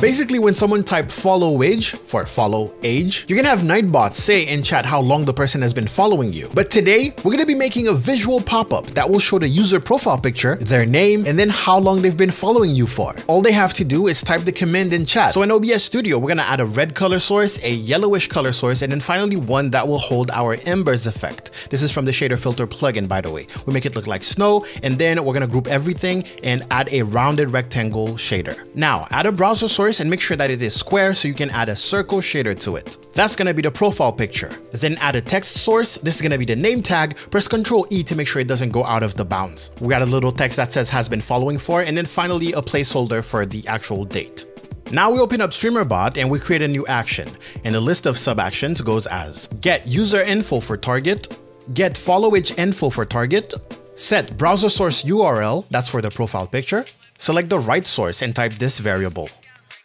Basically, when someone type follow age for follow age, you're gonna have Nightbot say in chat how long the person has been following you. But today, we're gonna be making a visual pop-up that will show the user profile picture, their name, and then how long they've been following you for. All they have to do is type the command in chat. So in OBS Studio, we're gonna add a red color source, a yellowish color source, and then finally one that will hold our embers effect. This is from the shader filter plugin, by the way. We make it look like snow, and then we're gonna group everything and add a rounded rectangle shader. Now, add a browser source and make sure that it is square so you can add a circle shader to it. That's gonna be the profile picture. Then add a text source. This is gonna be the name tag. Press Ctrl E to make sure it doesn't go out of the bounds. We got a little text that says has been following for, and then finally a placeholder for the actual date. Now we open up StreamerBot and we create a new action. And the list of sub actions goes as get user info for target, get follow age info for target, set browser source URL, that's for the profile picture, select the right source and type this variable.